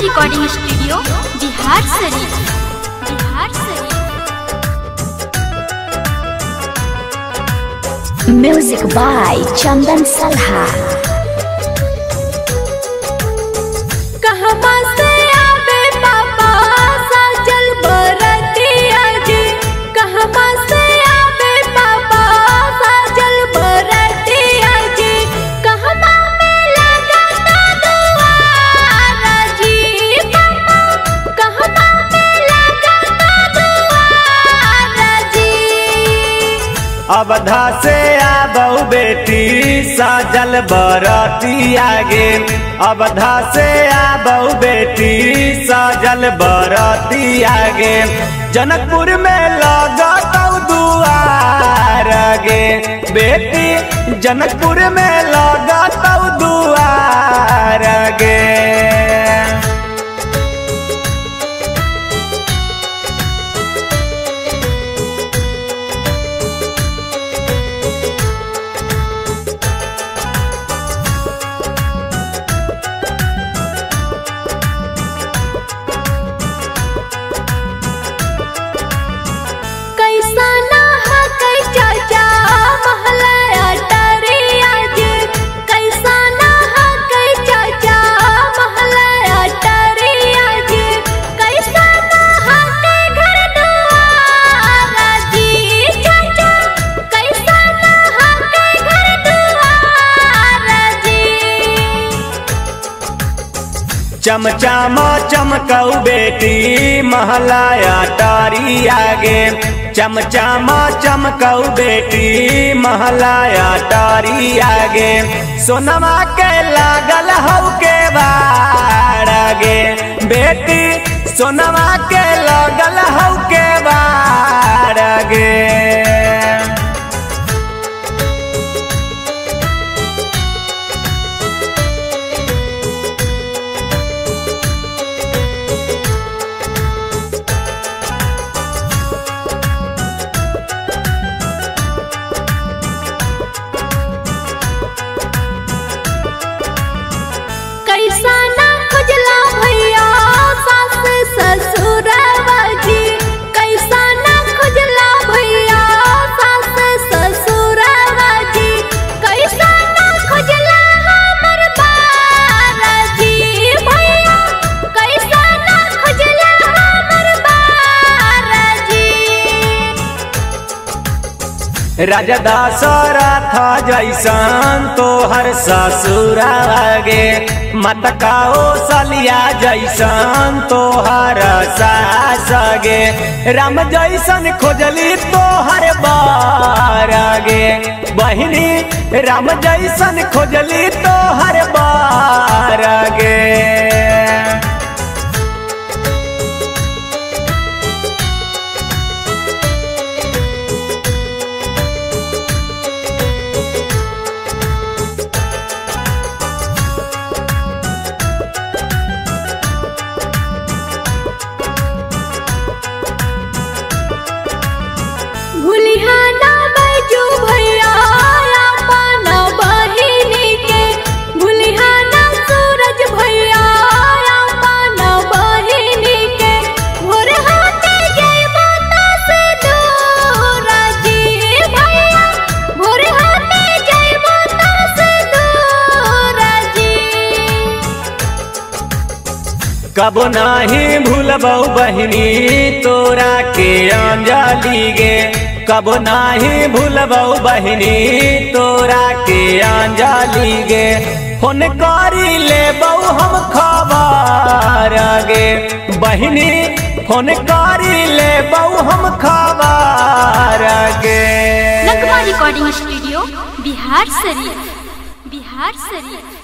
Recording studio Bihar Sharif Bihar Sharif music by Chandan Salha. अवधा से आबऊ बेटी, साजल बरती आगे। अवधा से आबऊ बेटी, साजल बरती आगे। जनकपुर में लगतऊ दुआर गे बेटी, जनकपुर में लगतऊ दुआर गे चमचामा चमकऊ बेटी, महलाया तारी आगे। चमचामा चमकऊ बेटी, महलाया तारी आगे। सोनमा के लागल हऊ के बाड़ आगे। बेटी, सोनमा के लागल राजा दशरथ जैसन तोहर ससुरा आगे। मत काओ सलिया जैसन तोहर सास गे राम जैसन खोजली तो हर बार गे बहिनी, राम जैसन खोजली तोहर बार कबो नाही भूलबौ बहनी, तोरा के अंजलि गे कबो नाही भूलबौ बहनी, तोरा के अंजलि गे फ़ोन करी लेबौ हम खबर गे बहनी, फ़ोन करी लेबौ हम खबर गे रिकॉर्डिंग स्टूडियो बिहार शरीफ बिहार शरीफ